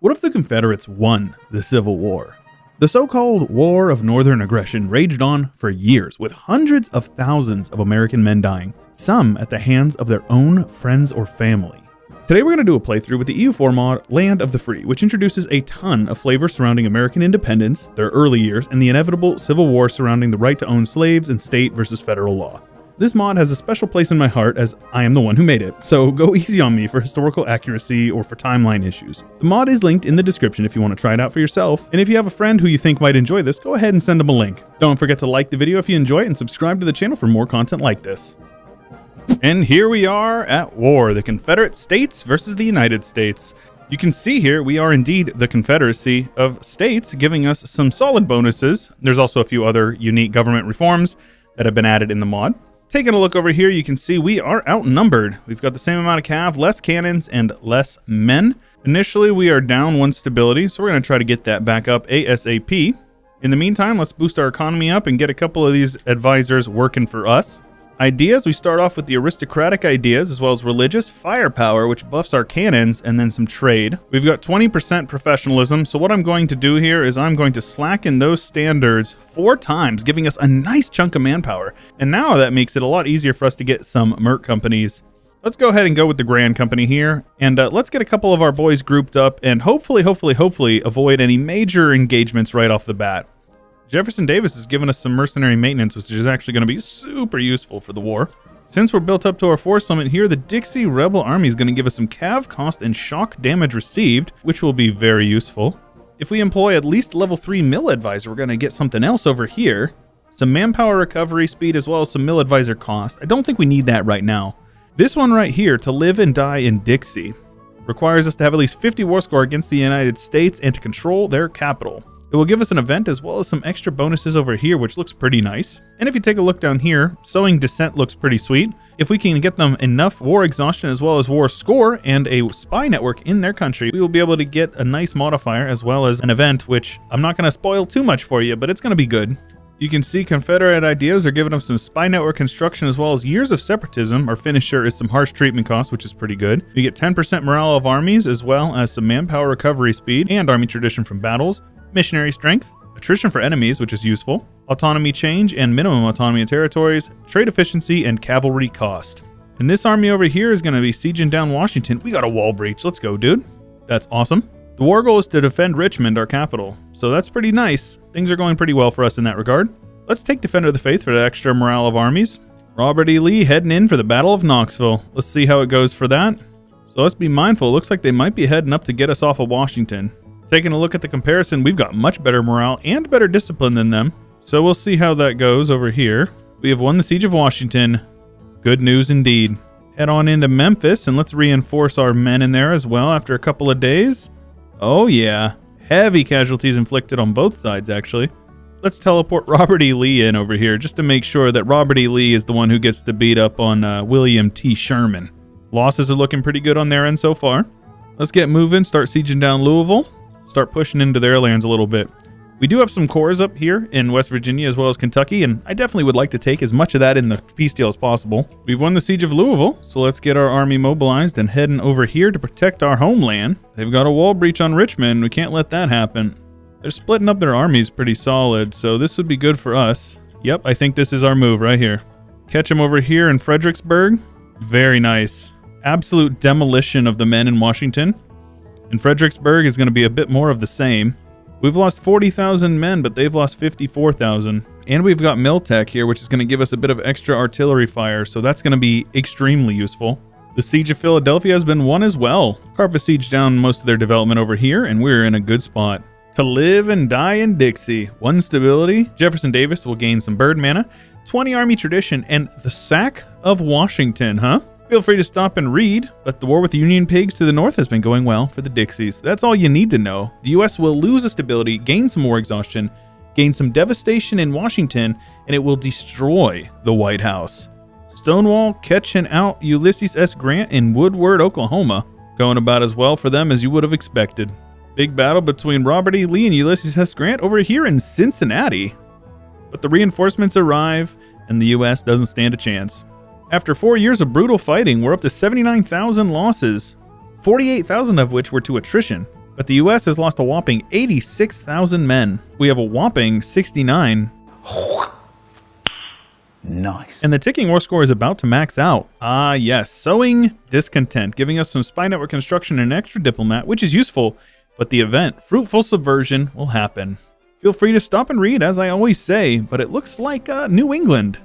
What if the Confederates won the Civil War? The so called War of Northern Aggression raged on for years, with hundreds of thousands of American men dying, some at the hands of their own friends or family. Today we're going to do a playthrough with the EU4 mod Land of the Free, which introduces a ton of flavor surrounding American independence, their early years, and the inevitable civil war surrounding the right to own slaves and state versus federal law. This mod has a special place in my heart as I am the one who made it, so go easy on me for historical accuracy or for timeline issues. The mod is linked in the description if you want to try it out for yourself, and if you have a friend who you think might enjoy this, go ahead and send them a link. Don't forget to like the video if you enjoy it and subscribe to the channel for more content like this. And here we are at war, the Confederate States versus the United States. You can see here we are indeed the Confederacy of States, giving us some solid bonuses. There's also a few other unique government reforms that have been added in the mod. Taking a look over here, you can see we are outnumbered. We've got the same amount of cav, less cannons, and less men. Initially, we are down one stability, so we're going to try to get that back up ASAP. In the meantime, let's boost our economy up and get a couple of these advisors working for us. Ideas, we start off with the aristocratic ideas as well as religious firepower, which buffs our cannons, and then some trade. We've got 20% professionalism, so what I'm going to do here is I'm going to slacken those standards four times, giving us a nice chunk of manpower. And now that makes it a lot easier for us to get some merc companies. Let's go ahead and go with the Grand Company here, and uh, let's get a couple of our boys grouped up and hopefully, hopefully, hopefully avoid any major engagements right off the bat. Jefferson Davis has given us some mercenary maintenance, which is actually going to be super useful for the war. Since we're built up to our force limit here, the Dixie Rebel Army is going to give us some cav cost and shock damage received, which will be very useful. If we employ at least level 3 mil advisor, we're going to get something else over here. Some manpower recovery speed as well as some mil advisor cost. I don't think we need that right now. This one right here, to live and die in Dixie, requires us to have at least 50 war score against the United States and to control their capital. It will give us an event as well as some extra bonuses over here, which looks pretty nice. And if you take a look down here, Sowing Dissent looks pretty sweet. If we can get them enough war exhaustion as well as war score and a spy network in their country, we will be able to get a nice modifier as well as an event, which I'm not going to spoil too much for you, but it's going to be good. You can see Confederate ideas are giving them some spy network construction as well as years of separatism. Our finisher is some harsh treatment cost, which is pretty good. We get 10% morale of armies as well as some manpower recovery speed and army tradition from battles missionary strength, attrition for enemies, which is useful, autonomy change and minimum autonomy in territories, trade efficiency, and cavalry cost. And this army over here is going to be sieging down Washington. We got a wall breach. Let's go, dude. That's awesome. The war goal is to defend Richmond, our capital. So that's pretty nice. Things are going pretty well for us in that regard. Let's take Defender of the Faith for the extra morale of armies. Robert E. Lee heading in for the Battle of Knoxville. Let's see how it goes for that. So let's be mindful. It looks like they might be heading up to get us off of Washington. Taking a look at the comparison, we've got much better morale and better discipline than them. So we'll see how that goes over here. We have won the Siege of Washington. Good news indeed. Head on into Memphis and let's reinforce our men in there as well after a couple of days. Oh yeah, heavy casualties inflicted on both sides actually. Let's teleport Robert E. Lee in over here just to make sure that Robert E. Lee is the one who gets the beat up on uh, William T. Sherman. Losses are looking pretty good on their end so far. Let's get moving, start sieging down Louisville start pushing into their lands a little bit. We do have some cores up here in West Virginia as well as Kentucky, and I definitely would like to take as much of that in the peace deal as possible. We've won the Siege of Louisville, so let's get our army mobilized and heading over here to protect our homeland. They've got a wall breach on Richmond. We can't let that happen. They're splitting up their armies pretty solid, so this would be good for us. Yep, I think this is our move right here. Catch them over here in Fredericksburg. Very nice. Absolute demolition of the men in Washington. And Fredericksburg is going to be a bit more of the same. We've lost 40,000 men, but they've lost 54,000. And we've got Miltech here, which is going to give us a bit of extra artillery fire, so that's going to be extremely useful. The Siege of Philadelphia has been won as well. Carpet Siege down most of their development over here, and we're in a good spot. To live and die in Dixie. One stability. Jefferson Davis will gain some bird mana. 20 army tradition, and the sack of Washington, huh? Feel free to stop and read, but the war with Union pigs to the north has been going well for the Dixies. That's all you need to know. The US will lose a stability, gain some more exhaustion, gain some devastation in Washington, and it will destroy the White House. Stonewall catching out Ulysses S. Grant in Woodward, Oklahoma. Going about as well for them as you would have expected. Big battle between Robert E. Lee and Ulysses S. Grant over here in Cincinnati. But the reinforcements arrive, and the US doesn't stand a chance. After four years of brutal fighting, we're up to 79,000 losses, 48,000 of which were to attrition. But the US has lost a whopping 86,000 men. We have a whopping 69 Nice. and the ticking war score is about to max out. Ah, yes, sowing discontent, giving us some spy network construction and extra diplomat, which is useful, but the event, fruitful subversion, will happen. Feel free to stop and read, as I always say, but it looks like uh, New England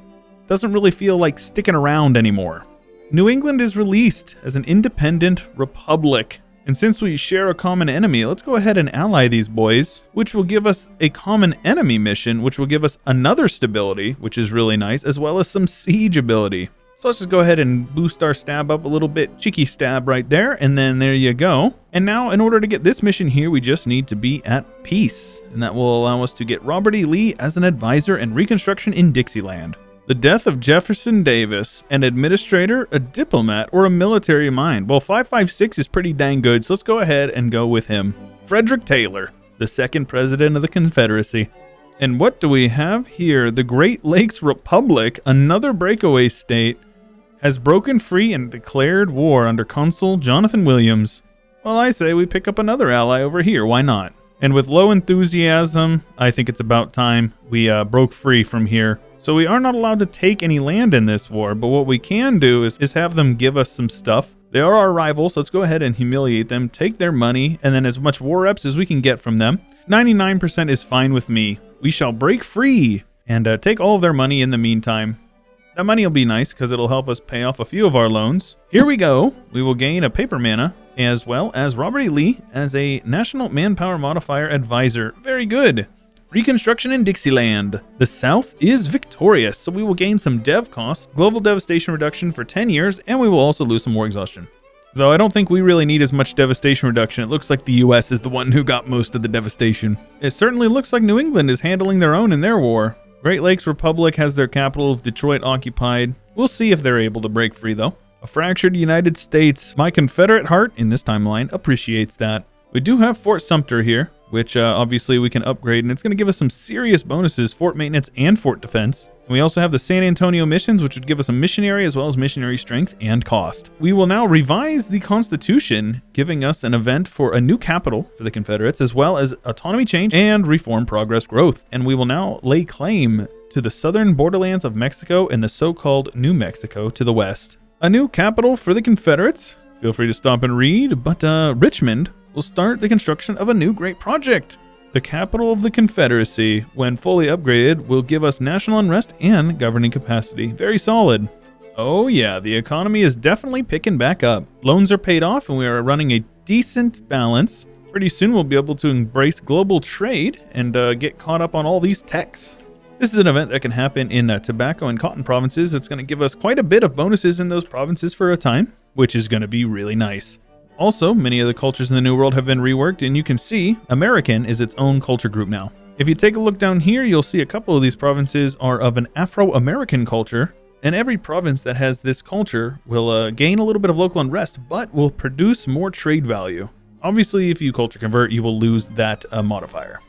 doesn't really feel like sticking around anymore. New England is released as an independent republic. And since we share a common enemy, let's go ahead and ally these boys, which will give us a common enemy mission, which will give us another stability, which is really nice, as well as some siege ability. So let's just go ahead and boost our stab up a little bit. Cheeky stab right there, and then there you go. And now, in order to get this mission here, we just need to be at peace. And that will allow us to get Robert E. Lee as an advisor and reconstruction in Dixieland. The death of Jefferson Davis, an administrator, a diplomat, or a military mind. Well, 556 is pretty dang good, so let's go ahead and go with him. Frederick Taylor, the second president of the Confederacy. And what do we have here? The Great Lakes Republic, another breakaway state, has broken free and declared war under Consul Jonathan Williams. Well, I say we pick up another ally over here. Why not? And with low enthusiasm, I think it's about time we uh, broke free from here. So we are not allowed to take any land in this war, but what we can do is, is have them give us some stuff. They are our rivals, so let's go ahead and humiliate them, take their money, and then as much war reps as we can get from them. 99% is fine with me. We shall break free and uh, take all of their money in the meantime. That money will be nice because it'll help us pay off a few of our loans. Here we go. We will gain a paper mana as well as Robert E. Lee as a National Manpower Modifier Advisor. Very good. Reconstruction in Dixieland. The South is victorious, so we will gain some dev costs, global devastation reduction for 10 years, and we will also lose some war exhaustion. Though I don't think we really need as much devastation reduction. It looks like the US is the one who got most of the devastation. It certainly looks like New England is handling their own in their war. Great Lakes Republic has their capital of Detroit occupied. We'll see if they're able to break free though. A fractured United States. My Confederate heart in this timeline appreciates that. We do have Fort Sumter here, which uh, obviously we can upgrade, and it's going to give us some serious bonuses, fort maintenance and fort defense. And we also have the San Antonio missions, which would give us a missionary as well as missionary strength and cost. We will now revise the Constitution, giving us an event for a new capital for the Confederates, as well as autonomy change and reform progress growth. And we will now lay claim to the southern borderlands of Mexico and the so-called New Mexico to the west. A new capital for the Confederates. Feel free to stop and read, but uh, Richmond will start the construction of a new great project. The capital of the Confederacy, when fully upgraded, will give us national unrest and governing capacity. Very solid. Oh yeah, the economy is definitely picking back up. Loans are paid off and we are running a decent balance. Pretty soon we'll be able to embrace global trade and uh, get caught up on all these techs. This is an event that can happen in uh, tobacco and cotton provinces. It's going to give us quite a bit of bonuses in those provinces for a time, which is going to be really nice. Also, many of the cultures in the New World have been reworked, and you can see American is its own culture group now. If you take a look down here, you'll see a couple of these provinces are of an Afro-American culture, and every province that has this culture will uh, gain a little bit of local unrest, but will produce more trade value. Obviously, if you culture convert, you will lose that uh, modifier.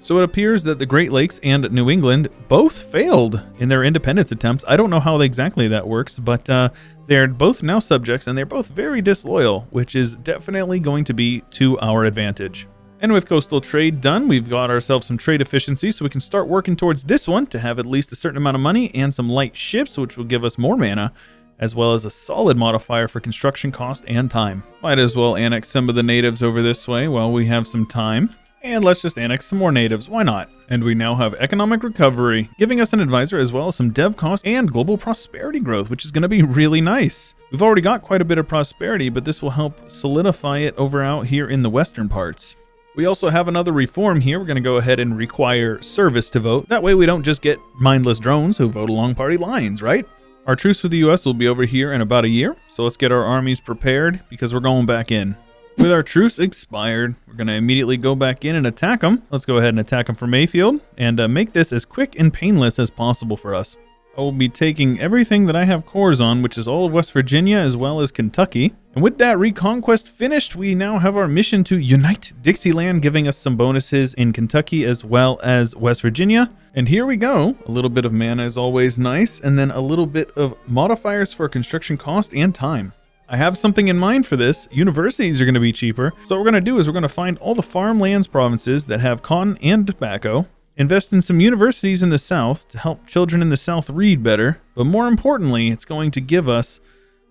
So it appears that the Great Lakes and New England both failed in their independence attempts. I don't know how exactly that works, but uh, they're both now subjects and they're both very disloyal, which is definitely going to be to our advantage. And with coastal trade done, we've got ourselves some trade efficiency, so we can start working towards this one to have at least a certain amount of money and some light ships, which will give us more mana, as well as a solid modifier for construction cost and time. Might as well annex some of the natives over this way while we have some time. And let's just annex some more natives, why not? And we now have economic recovery, giving us an advisor as well as some dev cost and global prosperity growth, which is going to be really nice. We've already got quite a bit of prosperity, but this will help solidify it over out here in the western parts. We also have another reform here. We're going to go ahead and require service to vote. That way we don't just get mindless drones who vote along party lines, right? Our truce with the US will be over here in about a year, so let's get our armies prepared because we're going back in. With our truce expired, we're going to immediately go back in and attack them. Let's go ahead and attack them from Mayfield and uh, make this as quick and painless as possible for us. I will be taking everything that I have cores on, which is all of West Virginia as well as Kentucky. And with that reconquest finished, we now have our mission to unite Dixieland, giving us some bonuses in Kentucky as well as West Virginia. And here we go. A little bit of mana is always nice, and then a little bit of modifiers for construction cost and time. I have something in mind for this. Universities are going to be cheaper. So what we're going to do is we're going to find all the farmlands provinces that have cotton and tobacco, invest in some universities in the south to help children in the south read better, but more importantly, it's going to give us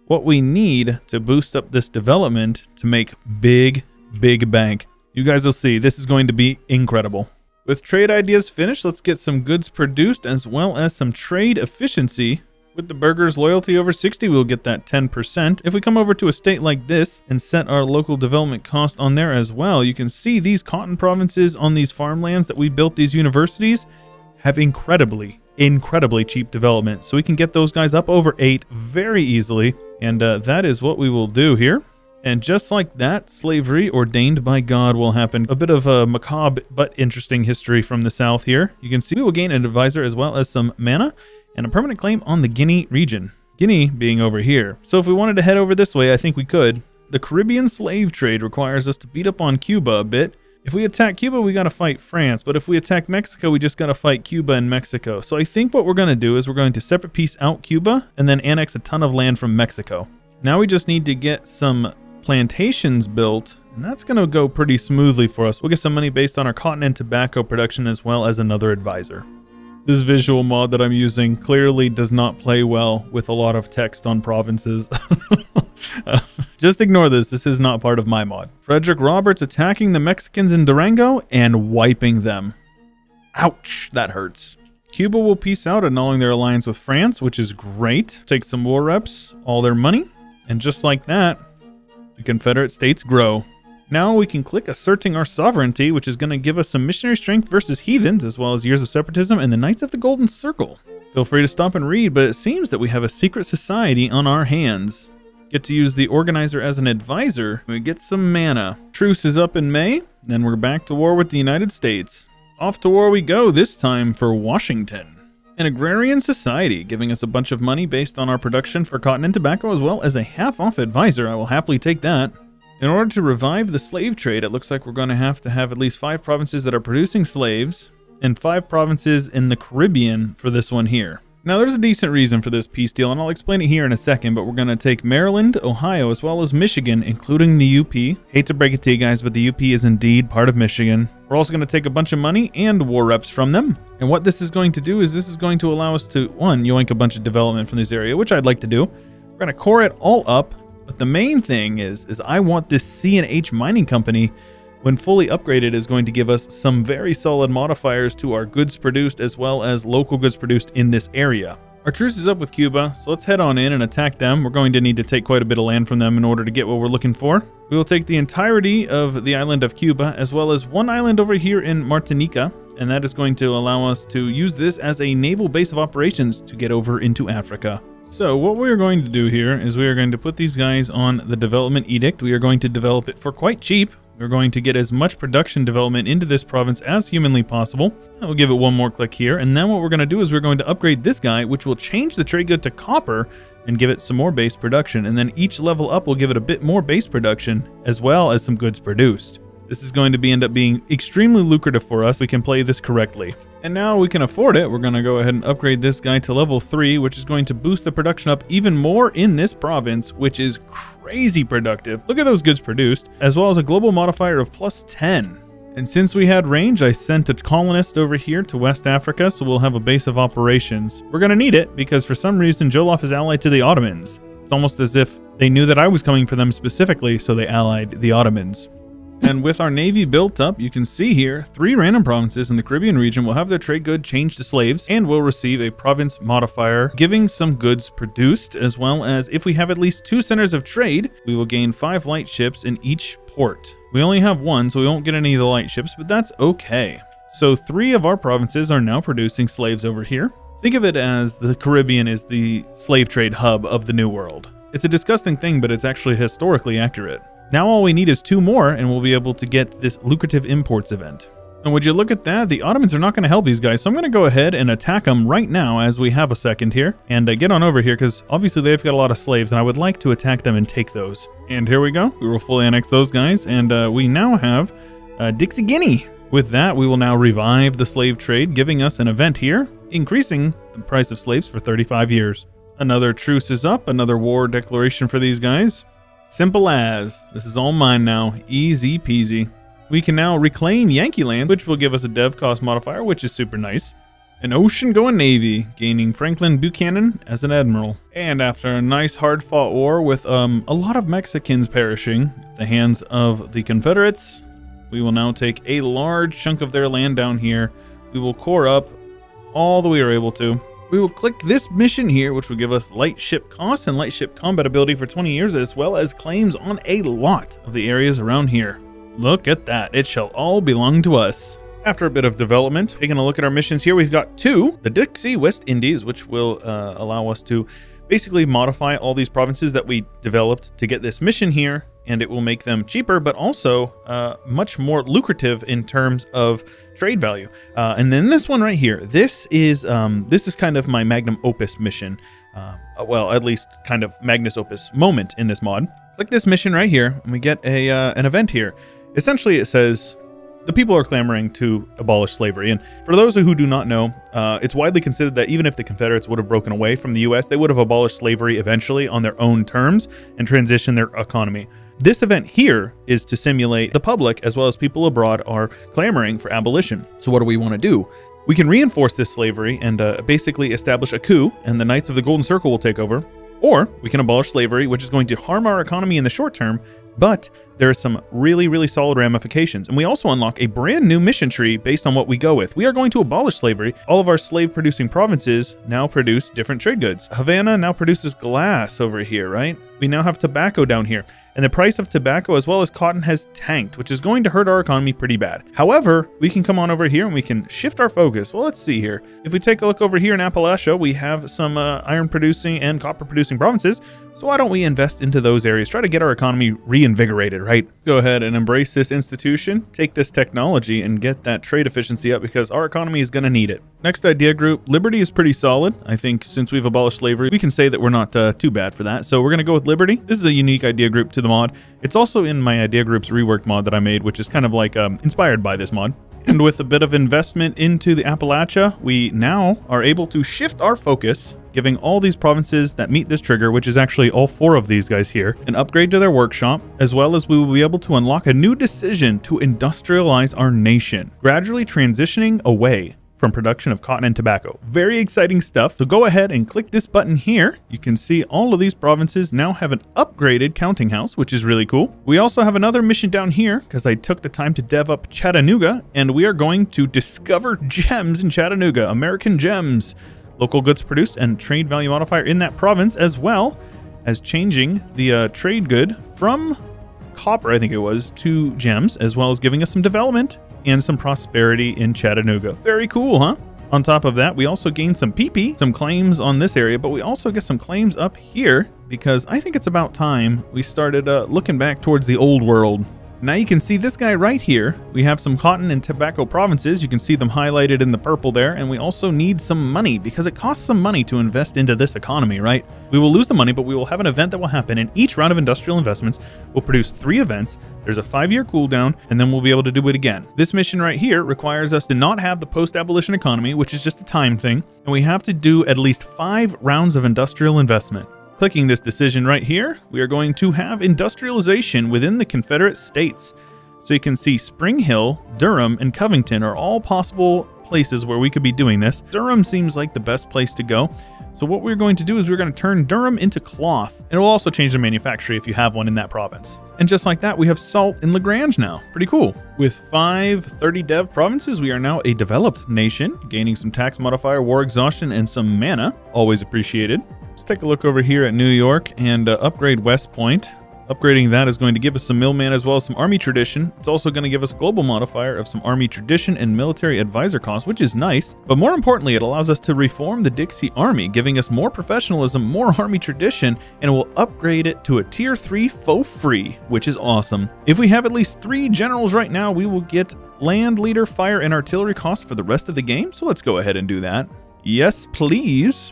what we need to boost up this development to make big, big bank. You guys will see, this is going to be incredible. With trade ideas finished, let's get some goods produced as well as some trade efficiency. With the burghers loyalty over 60, we'll get that 10%. If we come over to a state like this and set our local development cost on there as well, you can see these cotton provinces on these farmlands that we built these universities have incredibly, incredibly cheap development. So we can get those guys up over 8 very easily. And uh, that is what we will do here. And just like that, slavery ordained by God will happen. A bit of a macabre but interesting history from the south here. You can see we will gain an advisor as well as some mana and a permanent claim on the Guinea region. Guinea being over here. So if we wanted to head over this way, I think we could. The Caribbean slave trade requires us to beat up on Cuba a bit. If we attack Cuba, we gotta fight France, but if we attack Mexico, we just gotta fight Cuba and Mexico. So I think what we're gonna do is we're going to separate peace out Cuba and then annex a ton of land from Mexico. Now we just need to get some plantations built, and that's to go pretty smoothly for us. We'll get some money based on our cotton and tobacco production as well as another advisor. This visual mod that I'm using clearly does not play well with a lot of text on provinces. just ignore this, this is not part of my mod. Frederick Roberts attacking the Mexicans in Durango and wiping them. Ouch, that hurts. Cuba will peace out, annulling their alliance with France, which is great. Take some war reps, all their money, and just like that, the Confederate States grow. Now we can click asserting our sovereignty, which is going to give us some missionary strength versus heathens, as well as years of separatism and the Knights of the Golden Circle. Feel free to stop and read, but it seems that we have a secret society on our hands. Get to use the organizer as an advisor. We get some mana. Truce is up in May, then we're back to war with the United States. Off to war we go, this time for Washington. An agrarian society, giving us a bunch of money based on our production for cotton and tobacco, as well as a half-off advisor. I will happily take that. In order to revive the slave trade, it looks like we're going to have to have at least five provinces that are producing slaves, and five provinces in the Caribbean for this one here. Now, there's a decent reason for this peace deal, and I'll explain it here in a second, but we're going to take Maryland, Ohio, as well as Michigan, including the UP. Hate to break it to you guys, but the UP is indeed part of Michigan. We're also going to take a bunch of money and war reps from them. And what this is going to do is this is going to allow us to, one, yoink a bunch of development from this area, which I'd like to do. We're going to core it all up, but the main thing is, is I want this C&H mining company when fully upgraded is going to give us some very solid modifiers to our goods produced as well as local goods produced in this area. Our truce is up with Cuba, so let's head on in and attack them. We're going to need to take quite a bit of land from them in order to get what we're looking for. We will take the entirety of the island of Cuba, as well as one island over here in Martinica, and that is going to allow us to use this as a naval base of operations to get over into Africa. So what we're going to do here is we are going to put these guys on the development edict. We are going to develop it for quite cheap. We're going to get as much production development into this province as humanly possible. We'll give it one more click here, and then what we're going to do is we're going to upgrade this guy, which will change the trade good to copper and give it some more base production, and then each level up will give it a bit more base production, as well as some goods produced. This is going to be end up being extremely lucrative for us. We can play this correctly. And now we can afford it. We're going to go ahead and upgrade this guy to level 3, which is going to boost the production up even more in this province, which is crazy productive. Look at those goods produced, as well as a global modifier of plus 10. And since we had range, I sent a colonist over here to West Africa, so we'll have a base of operations. We're going to need it, because for some reason, Jollof is allied to the Ottomans. It's almost as if they knew that I was coming for them specifically, so they allied the Ottomans. And with our navy built up, you can see here, three random provinces in the Caribbean region will have their trade good changed to slaves and will receive a province modifier, giving some goods produced, as well as if we have at least two centers of trade, we will gain five light ships in each port. We only have one, so we won't get any of the light ships, but that's okay. So three of our provinces are now producing slaves over here. Think of it as the Caribbean is the slave trade hub of the New World. It's a disgusting thing, but it's actually historically accurate. Now all we need is two more and we'll be able to get this lucrative imports event. And would you look at that, the Ottomans are not going to help these guys, so I'm going to go ahead and attack them right now as we have a second here. And uh, get on over here, because obviously they've got a lot of slaves, and I would like to attack them and take those. And here we go, we will fully annex those guys, and uh, we now have uh, Dixie Guinea. With that, we will now revive the slave trade, giving us an event here, increasing the price of slaves for 35 years. Another truce is up, another war declaration for these guys. Simple as. This is all mine now. Easy peasy. We can now reclaim Yankee land, which will give us a dev cost modifier, which is super nice. An ocean-going navy, gaining Franklin Buchanan as an admiral. And after a nice hard-fought war with um, a lot of Mexicans perishing at the hands of the Confederates, we will now take a large chunk of their land down here. We will core up all that we are able to. We will click this mission here, which will give us light ship cost and light ship combat ability for 20 years, as well as claims on a lot of the areas around here. Look at that. It shall all belong to us. After a bit of development, taking a look at our missions here, we've got two. The Dixie West Indies, which will uh, allow us to basically modify all these provinces that we developed to get this mission here, and it will make them cheaper, but also uh, much more lucrative in terms of trade value. Uh, and then this one right here, this is um, this is kind of my magnum opus mission. Uh, well, at least kind of magnus opus moment in this mod. Click this mission right here, and we get a uh, an event here. Essentially, it says the people are clamoring to abolish slavery. And for those who do not know, uh, it's widely considered that even if the Confederates would have broken away from the U.S., they would have abolished slavery eventually on their own terms and transitioned their economy. This event here is to simulate the public as well as people abroad are clamoring for abolition. So what do we want to do? We can reinforce this slavery and uh, basically establish a coup, and the Knights of the Golden Circle will take over. Or we can abolish slavery, which is going to harm our economy in the short term, but there are some really, really solid ramifications. And we also unlock a brand new mission tree based on what we go with. We are going to abolish slavery. All of our slave producing provinces now produce different trade goods. Havana now produces glass over here, right? We now have tobacco down here and the price of tobacco as well as cotton has tanked, which is going to hurt our economy pretty bad. However, we can come on over here and we can shift our focus. Well, let's see here. If we take a look over here in Appalachia, we have some uh, iron producing and copper producing provinces. So why don't we invest into those areas, try to get our economy reinvigorated, right? Go ahead and embrace this institution, take this technology and get that trade efficiency up because our economy is going to need it. Next idea group, Liberty is pretty solid. I think since we've abolished slavery, we can say that we're not uh, too bad for that. So we're going to go with Liberty. This is a unique idea group to the mod. It's also in my idea group's reworked mod that I made, which is kind of like um, inspired by this mod. And with a bit of investment into the Appalachia, we now are able to shift our focus, giving all these provinces that meet this trigger, which is actually all four of these guys here, an upgrade to their workshop, as well as we will be able to unlock a new decision to industrialize our nation, gradually transitioning away from production of cotton and tobacco. Very exciting stuff. So go ahead and click this button here. You can see all of these provinces now have an upgraded counting house, which is really cool. We also have another mission down here because I took the time to dev up Chattanooga and we are going to discover gems in Chattanooga, American gems, local goods produced and trade value modifier in that province as well as changing the uh, trade good from copper, I think it was, to gems, as well as giving us some development and some prosperity in Chattanooga. Very cool, huh? On top of that, we also gain some PP, some claims on this area, but we also get some claims up here because I think it's about time we started uh, looking back towards the old world now you can see this guy right here. We have some cotton and tobacco provinces. You can see them highlighted in the purple there. And we also need some money because it costs some money to invest into this economy, right? We will lose the money, but we will have an event that will happen. And each round of industrial investments will produce three events. There's a five-year cooldown, and then we'll be able to do it again. This mission right here requires us to not have the post-abolition economy, which is just a time thing. And we have to do at least five rounds of industrial investment. Clicking this decision right here, we are going to have industrialization within the Confederate States. So you can see Spring Hill, Durham, and Covington are all possible places where we could be doing this. Durham seems like the best place to go. So what we're going to do is we're going to turn Durham into cloth. And it will also change the manufacturer if you have one in that province. And just like that, we have salt in Lagrange now. Pretty cool. With five 30 dev provinces, we are now a developed nation, gaining some tax modifier, war exhaustion, and some mana. Always appreciated. Let's take a look over here at New York and uh, upgrade West Point. Upgrading that is going to give us some Millman as well as some Army Tradition. It's also going to give us global modifier of some Army Tradition and Military Advisor cost, which is nice. But more importantly, it allows us to reform the Dixie Army, giving us more professionalism, more Army Tradition, and will upgrade it to a Tier 3 faux free, which is awesome. If we have at least three generals right now, we will get Land Leader, Fire, and Artillery cost for the rest of the game, so let's go ahead and do that. Yes, please.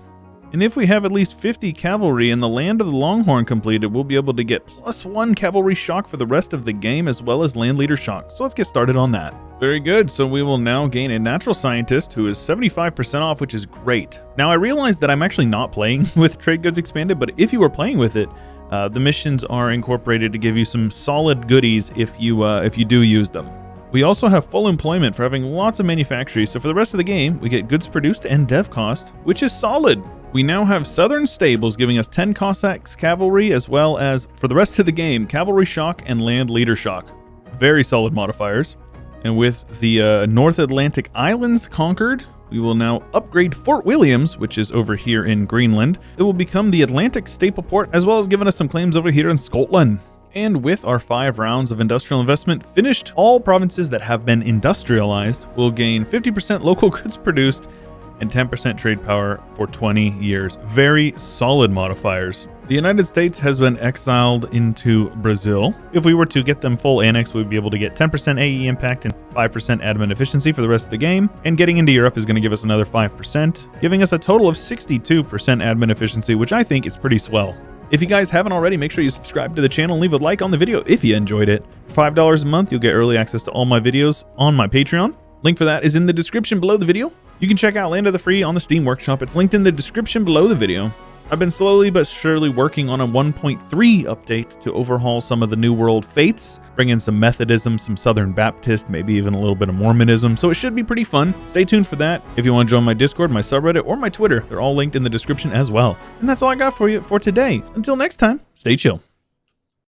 And if we have at least 50 cavalry in the land of the Longhorn completed, we'll be able to get plus one cavalry shock for the rest of the game as well as land leader shock. So let's get started on that. Very good. So we will now gain a natural scientist who is 75% off, which is great. Now I realize that I'm actually not playing with Trade Goods Expanded, but if you are playing with it, uh, the missions are incorporated to give you some solid goodies if you uh, if you do use them. We also have full employment for having lots of manufactories, so for the rest of the game, we get goods produced and dev cost, which is solid. We now have Southern Stables giving us 10 Cossacks cavalry as well as, for the rest of the game, Cavalry Shock and Land Leader Shock. Very solid modifiers. And with the uh, North Atlantic Islands conquered, we will now upgrade Fort Williams, which is over here in Greenland. It will become the Atlantic staple port, as well as giving us some claims over here in Scotland. And with our five rounds of industrial investment finished, all provinces that have been industrialized will gain 50% local goods produced and 10% trade power for 20 years. Very solid modifiers. The United States has been exiled into Brazil. If we were to get them full annex, we'd be able to get 10% AE impact and 5% admin efficiency for the rest of the game. And getting into Europe is going to give us another 5%, giving us a total of 62% admin efficiency, which I think is pretty swell. If you guys haven't already, make sure you subscribe to the channel and leave a like on the video if you enjoyed it. For $5 a month, you'll get early access to all my videos on my Patreon. Link for that is in the description below the video. You can check out Land of the Free on the Steam Workshop. It's linked in the description below the video. I've been slowly but surely working on a 1.3 update to overhaul some of the New World faiths, bring in some Methodism, some Southern Baptist, maybe even a little bit of Mormonism, so it should be pretty fun. Stay tuned for that. If you want to join my Discord, my subreddit, or my Twitter, they're all linked in the description as well. And that's all I got for you for today. Until next time, stay chill.